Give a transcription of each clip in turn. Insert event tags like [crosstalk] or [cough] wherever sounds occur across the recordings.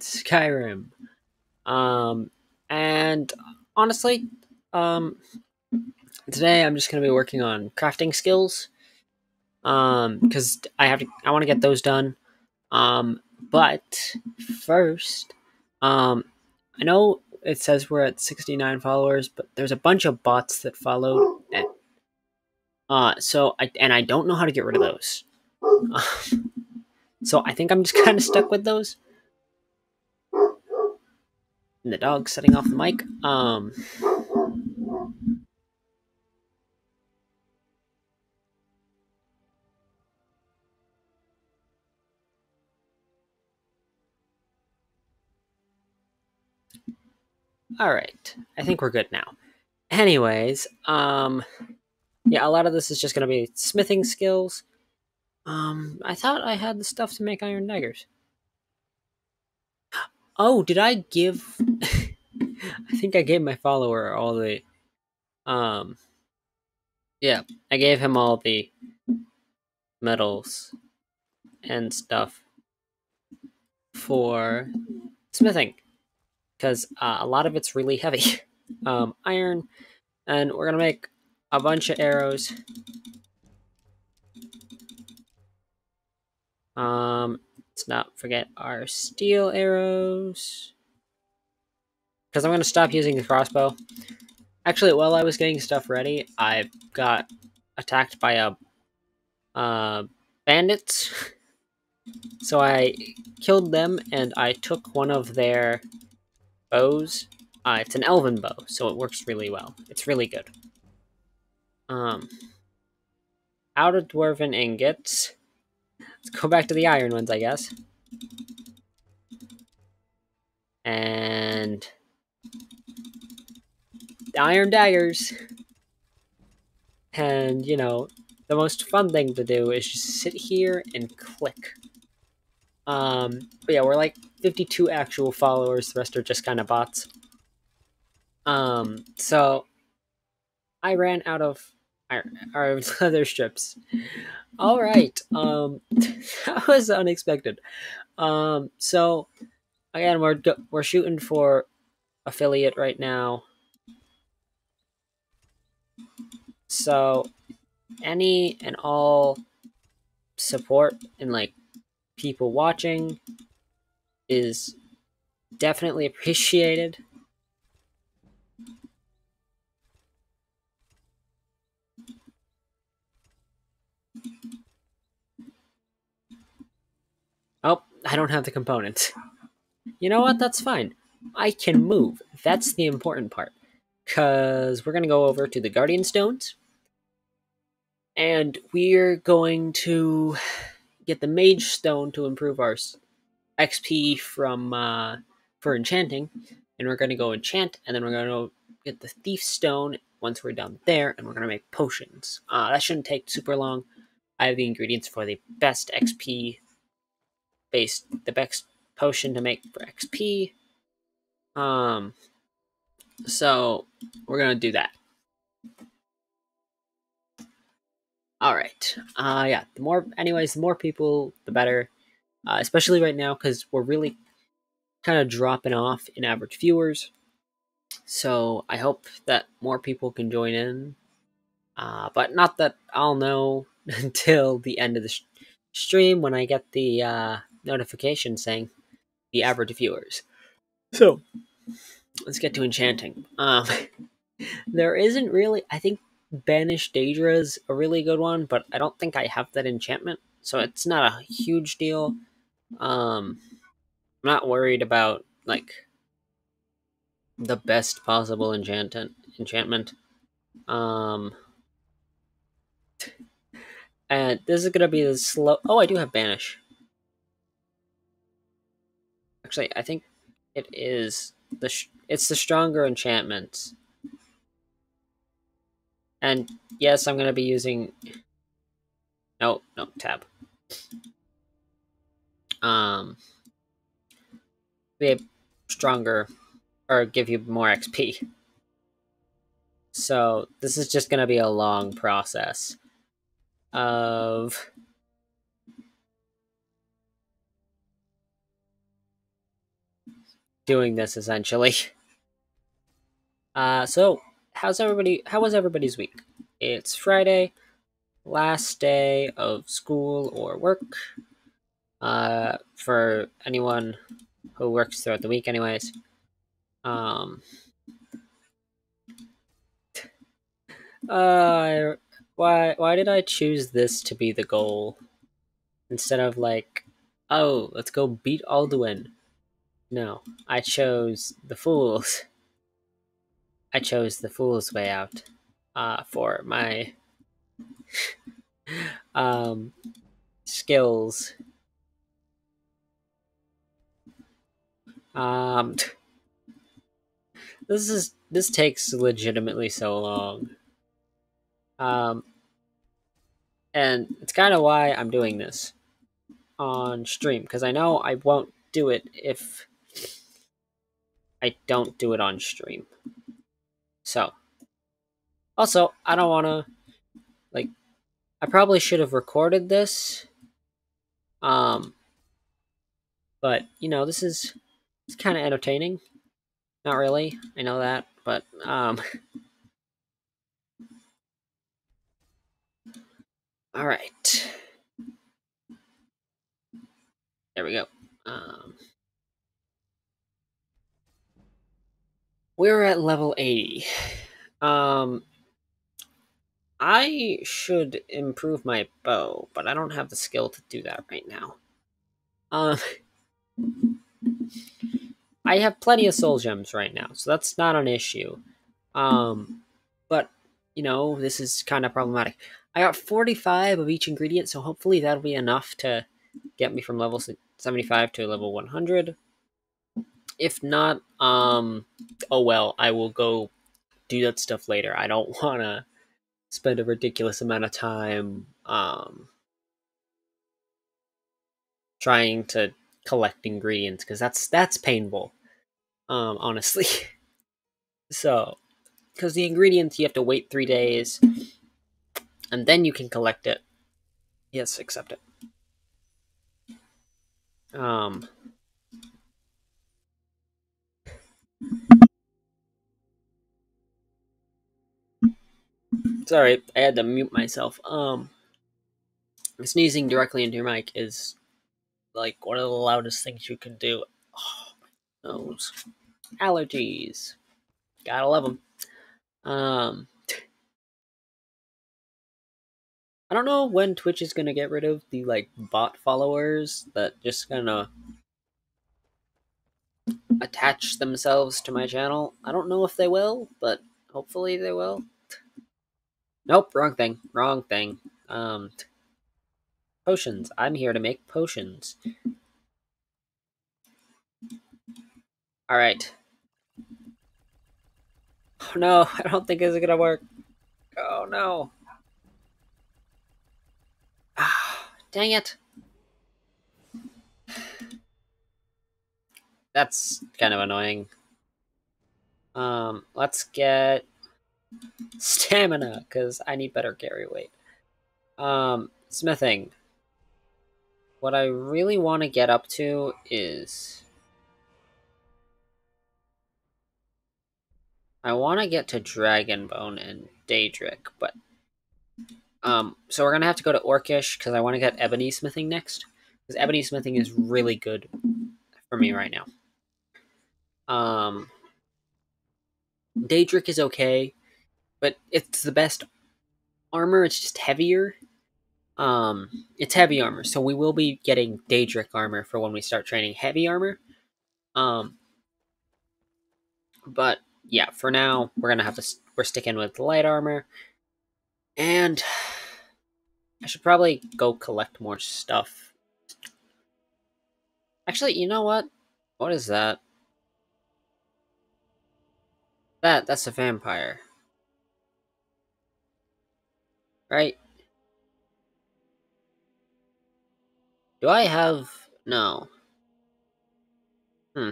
Skyrim. Um, and honestly, um, today I'm just gonna be working on crafting skills. Um, because I have to, I want to get those done. Um, but first, um, I know it says we're at 69 followers, but there's a bunch of bots that followed. And, uh, so I and I don't know how to get rid of those. [laughs] so I think I'm just kind of stuck with those. And the dog setting off the mic. Um. All right. I think we're good now. Anyways, um yeah, a lot of this is just going to be smithing skills. Um I thought I had the stuff to make iron daggers. Oh, did I give [laughs] I think I gave my follower all the um yeah, I gave him all the medals and stuff for smithing because uh, a lot of it's really heavy. [laughs] um, iron, and we're gonna make a bunch of arrows. Um, let's not forget our steel arrows. Because I'm gonna stop using the crossbow. Actually, while I was getting stuff ready, I got attacked by a uh, bandits. [laughs] so I killed them, and I took one of their bows. Uh, it's an elven bow, so it works really well. It's really good. Um, out of dwarven ingots. Let's go back to the iron ones, I guess. And iron daggers. And, you know, the most fun thing to do is just sit here and click. Um, but yeah, we're like 52 actual followers. The rest are just kind of bots. Um, so I ran out of or leather [laughs] strips. All right. Um, [laughs] that was unexpected. Um, so again, we're we're shooting for affiliate right now. So any and all support and like people watching is definitely [laughs] appreciated. I don't have the components. You know what? That's fine. I can move. That's the important part. Because we're going to go over to the Guardian Stones. And we're going to get the Mage Stone to improve our XP from uh, for enchanting, and we're going to go enchant, and then we're going to get the Thief Stone once we're done there, and we're going to make potions. Uh, that shouldn't take super long. I have the ingredients for the best XP based, the best potion to make for XP. Um, so we're gonna do that. All right. Uh, yeah. The more, anyways, the more people, the better. Uh, especially right now because we're really kind of dropping off in average viewers. So I hope that more people can join in. Uh, but not that I'll know [laughs] until the end of the stream when I get the uh, notification saying the average viewers. So let's get to enchanting. Um, [laughs] there isn't really. I think Banish Daedra is a really good one, but I don't think I have that enchantment, so it's not a huge deal. Um, I'm not worried about like the best possible enchantment. Enchantment. Um, and this is gonna be the slow. Oh, I do have banish. Actually, I think it is the. it's the stronger enchantment. And yes, I'm gonna be using. No, no tab um, be stronger or give you more XP. So this is just going to be a long process of doing this essentially. [laughs] Uh, so how's everybody? How was everybody's week? It's Friday, last day of school or work. Uh, for anyone who works throughout the week, anyways. Um. [laughs] Uh, why why did I choose this to be the goal instead of like, oh, let's go beat Alduin? No, I chose the fools. I chose the fool's way out uh, for my [laughs] um, skills. Um, this is this takes legitimately so long. Um, and it's kind of why I'm doing this on stream because I know I won't do it if I don't do it on stream. So, also, I don't want to, like, I probably should have recorded this. Um, but, you know, this is, it's kind of entertaining. Not really, I know that, but, um, [laughs] alright. There we go. Um, We're at level 80. Um, I should improve my bow, but I don't have the skill to do that right now. Um, I have plenty of soul gems right now, so that's not an issue. Um, but, you know, this is kind of problematic. I got 45 of each ingredient, so hopefully that'll be enough to get me from level 75 to level 100. If not, um, oh well, I will go do that stuff later. I don't [laughs] want to spend a ridiculous amount of time um, trying to collect ingredients because that's that's painful, um, honestly. [laughs] so, because the ingredients you have to wait three days, and then you can collect it. Yes, accept it. Um, Sorry, I had to mute myself. Um, sneezing directly into your mic is like one of the loudest things you can do. Oh, my nose. Allergies. Gotta love them. Um, I don't know when Twitch is gonna get rid of the like bot followers that just gonna attach themselves to my channel. I don't know if they will, but hopefully they will. Nope, wrong thing. Wrong thing. Um, potions. I'm here to make potions. Alright. Oh no, I don't think it's gonna work. Oh no. Ah, dang it. That's kind of annoying. Um, let's get stamina, because I need better carry weight. Um, smithing. What I really want to get up to is... I want to get to Dragonbone and Daedric, but... Um, so we're going to have to go to Orcish, because I want to get Ebony Smithing next. Because Ebony Smithing is really good for me right now. Um, Daedric is okay, but it's the best armor. It's just heavier. Um, it's heavy armor, so we will be getting Daedric armor for when we start training heavy armor. Um, but yeah, for now we're gonna have to we're sticking with light armor, and I should probably go collect more stuff. Actually, you know what? What is that? That, that's a vampire. Right? Do I have... No. Hmm.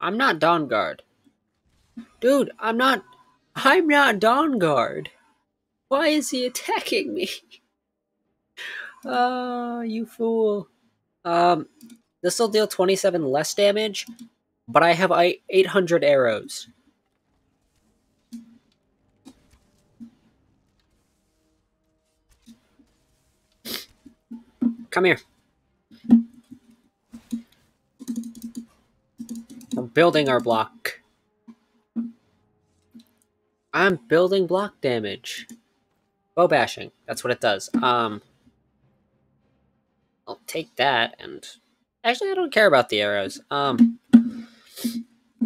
I'm not Dawnguard. Dude, I'm not... I'm not Dawnguard. Why is he attacking me? [laughs] Ah, uh, you fool. Um, this will deal 27 less damage, but I have 800 arrows. Come here. We're building our block. I'm building block damage. Bow bashing. That's what it does. Um, I'll take that and actually I don't care about the arrows. Um,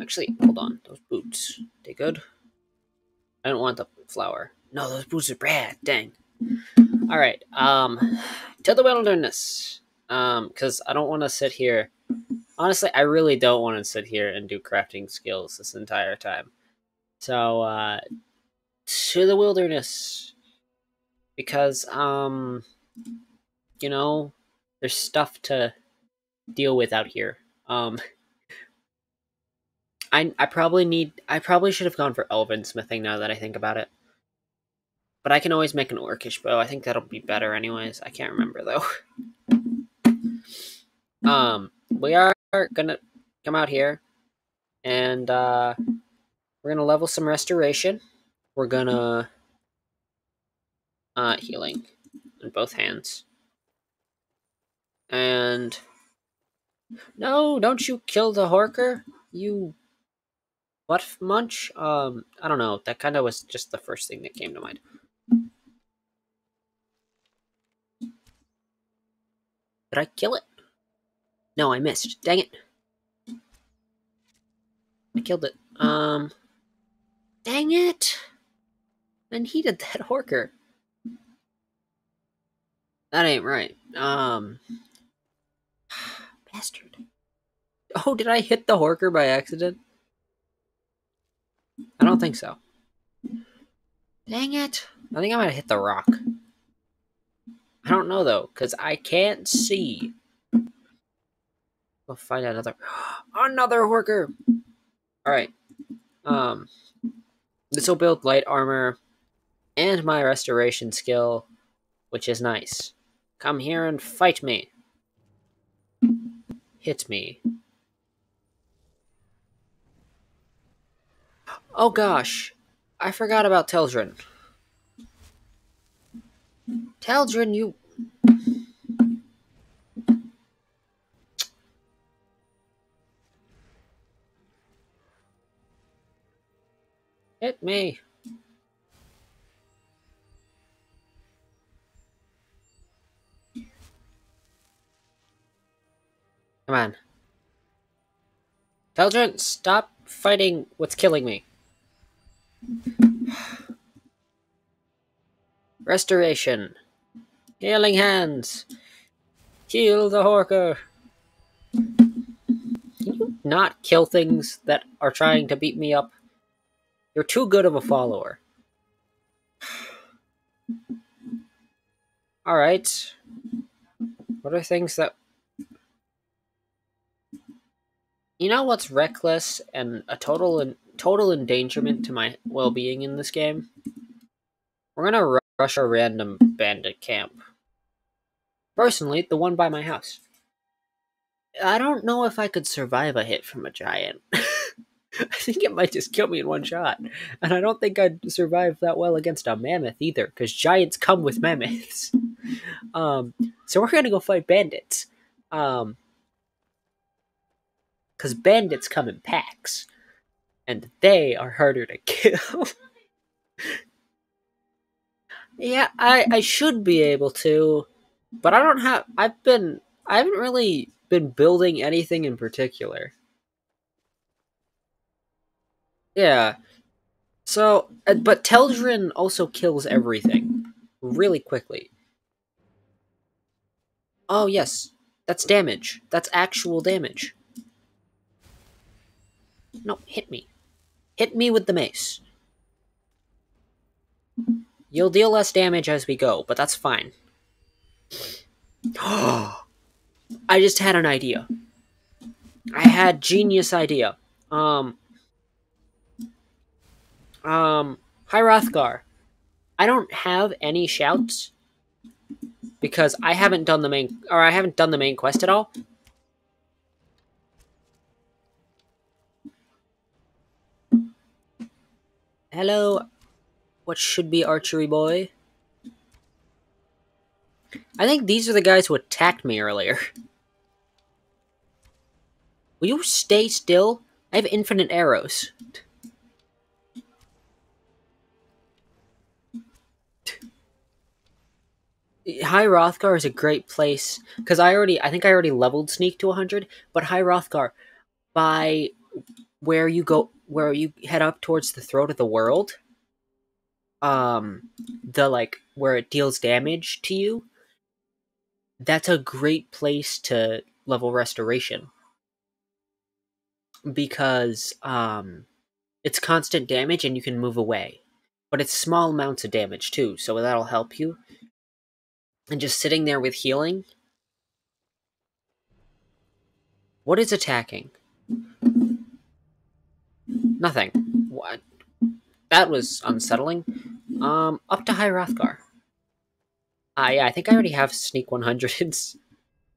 actually, hold on. Those boots, they good? I don't want the flower. No, those boots are bad. Dang. All right. Um, to the wilderness. Um, because I don't want to sit here. Honestly, I really don't want to sit here and do crafting skills this entire time. So, uh, to the wilderness. Because, um, you know, there's stuff to deal with out here. Um, I I probably need I probably should have gone for elven smithing now that I think about it. But I can always make an orcish bow. I think that'll be better anyways. I can't remember though. [laughs] um, we are gonna come out here and uh we're gonna level some restoration. We're gonna uh healing in both hands. And no, don't you kill the Horker, you what munch? Um, I don't know. That kind of was just the first thing that came to mind. Did I kill it? No, I missed. Dang it. I killed it. Um, dang it. And he did that Horker. That ain't right. Um, [sighs] bastard. Oh, did I hit the Horker by accident? I don't think so. Dang it. I think I might have hit the rock. I don't know though, because I can't see. We'll find another [gasps] another Horker. Alright. Um this will build light armor and my restoration skill, which is nice. Come here and fight me. Hit me. Oh gosh, I forgot about Teldryn. Teldryn, you... Hit me. Come on. Teldryn, stop fighting what's killing me. Restoration. Healing hands. Heal the Horker. Can you not kill things that are trying to beat me up? You're too good of a follower. Alright. What are things that... You know what's reckless and a total and total endangerment to my well-being in this game? We're gonna rush a random bandit camp. Personally, the one by my house. I don't know if I could survive a hit from a giant. [laughs] I think it might just kill me in one shot. And I don't think I'd survive that well against a mammoth either, because giants come with mammoths. [laughs] um, so we're gonna go fight bandits. Um, because bandits come in packs, and they are harder to [laughs] kill. yeah, I I should be able to, but I don't have. I've been. I haven't really been building anything in particular. Yeah. So, but Teldryn also kills everything really quickly. Oh, yes. That's damage. That's actual damage. No, hit me. Hit me with the mace. You'll deal less damage as we go, but that's fine. [gasps] I just had an idea. I had genius idea. Um, um, High Hrothgar. I don't have any shouts because I haven't done the main or I haven't done the main quest at all. Hello, what should be archery boy? I think these are the guys who attacked me earlier. Will you stay still? I have infinite arrows. High Hrothgar is a great place because I already, I think I already leveled Sneak to 100. But High Hrothgar by where you go, where you head up towards the throat of the world, um, the like where it deals damage to you, that's a great place to level restoration because um, it's constant damage and you can move away, but it's small amounts of damage too, so that'll help you and just sitting there with healing. What is attacking? Nothing. What? That was unsettling. Um, up to High Hrothgar. Uh, yeah, I think I already have Sneak 100s.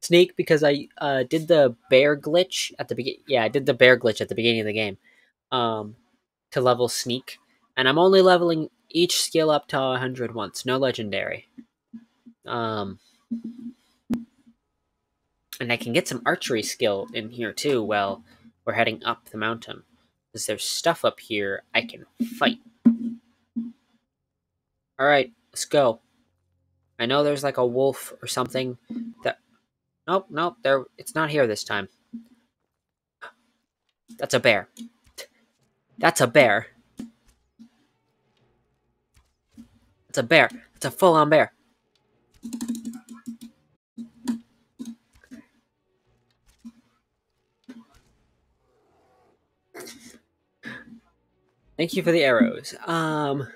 Sneak because I uh, did the bear glitch at the beginning. Yeah, I did the bear glitch at the beginning of the game um, to level Sneak. And I'm only leveling each skill up to 100 once. No legendary. Um, and I can get some archery skill in here too while we're heading up the mountain. Because there's stuff up here I can fight. Alright, let's go. I know there's like a wolf or something that... Nope, nope, there. it's not here this time. That's a bear. That's a bear. It's a bear. It's a full-on bear. Thank you for the arrows. Um,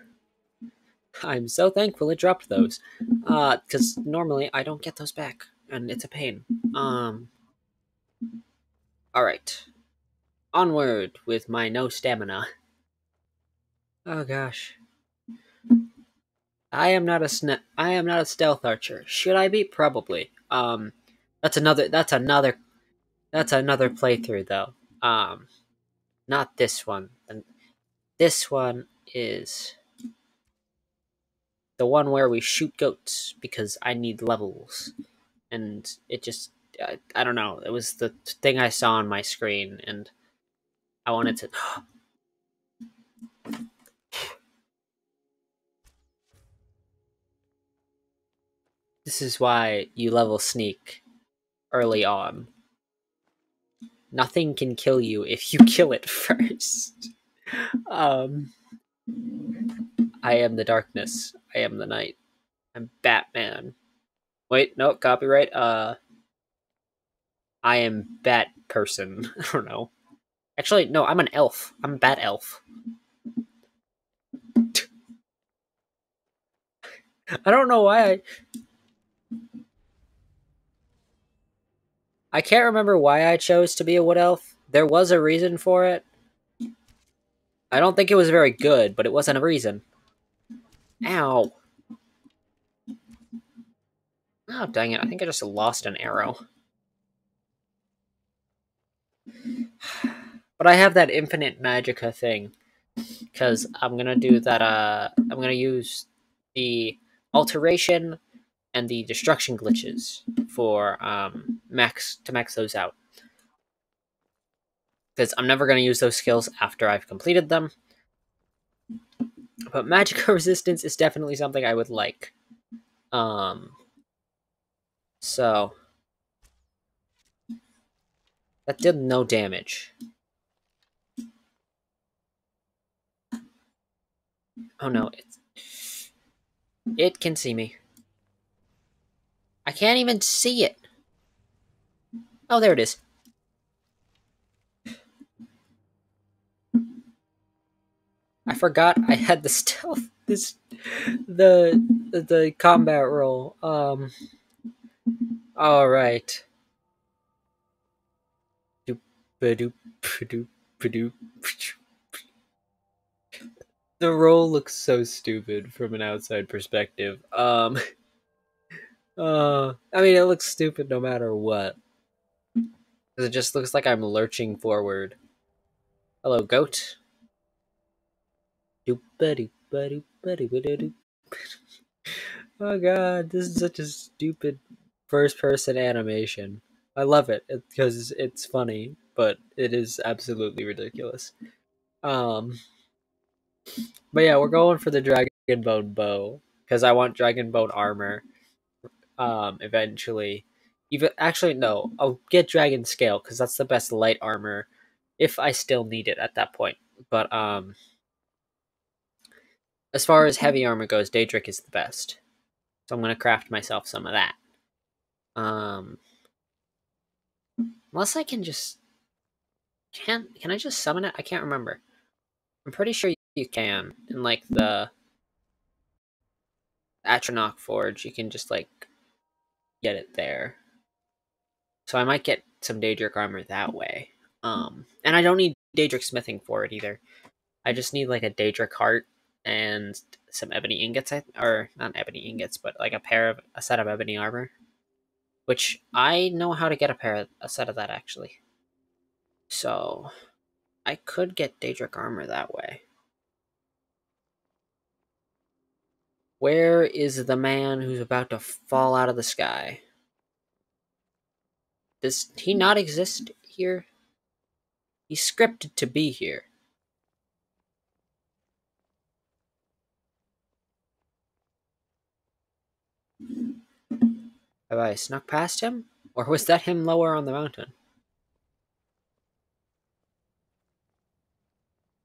I'm so thankful it dropped those. Uh, because normally I don't get those back, and it's a pain. Um, alright. Onward with my no stamina. Oh gosh. I am not a sne- I am not a stealth archer. Should I be? Probably. Um, that's another. That's another. That's another playthrough though. Um, not this one. And this one is the one where we shoot goats because I need levels, and it just. I, I don't know. It was the thing I saw on my screen, and I wanted to. [gasps] This is why you level sneak early on. Nothing can kill you if you [laughs] kill it [laughs] first. um, I am the darkness. I am the night. I'm Batman. Wait, no, copyright. Uh, I am Bat person. [laughs] I don't know. Actually, no, I'm an elf. I'm Bat elf. I don't know why I I can't remember why I chose to be a wood elf. There was a reason for it. I don't think it was very good, but it wasn't a reason. Ow. Oh, dang it. I think I just lost an arrow. But I have that infinite magicka thing. Because I'm going to do that, uh... I'm going to use the alteration and the destruction glitches for um, max to max those out. Because I'm never going to use those skills after I've completed them. But magic [laughs] resistance is definitely something I would like. Um, so that did no damage. Oh no, it's it can see me. I can't even see it. Oh, there it is. I forgot I had the stealth this the the combat roll. Um all right. The roll looks so stupid from an outside perspective. Um [laughs] uh, I mean, it looks stupid no matter what. Cuz It just looks like I'm lurching forward. Hello, goat. Oh god, this is such a stupid first person animation. I love it because it's funny, but it is absolutely ridiculous. Um, but yeah, we're going for the dragon bone bow because I want dragon bone armor. Um, eventually, even actually no, I'll get dragon scale because that's the best light armor if I still need it at that point. But um, as far as heavy armor goes, Daedric is the best. So I'm gonna craft myself some of that. Um, unless I can just can can I just summon it? I can't remember. I'm pretty sure you can in like the Atronach Forge. You can just like get it there. So I might get some Daedric armor that way. Um, and I don't need Daedric smithing for it either. I just need like a Daedric heart and some ebony ingots, or not ebony ingots, but like a pair of a set of ebony armor, which I know how to get a pair of, a set of that actually. So I could get Daedric armor that way. Where is the man who's about to fall out of the sky? Does he not exist here? He's scripted to be here. Have I snuck past him? Or was that him lower on the mountain?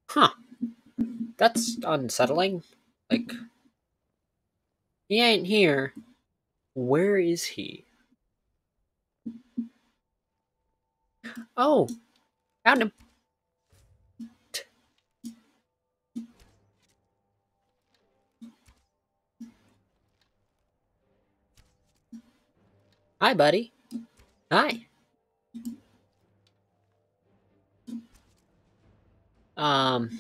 Huh. That's unsettling. Like, he ain't here. Where is he? Oh, found him. Hi, buddy. Hi. Um,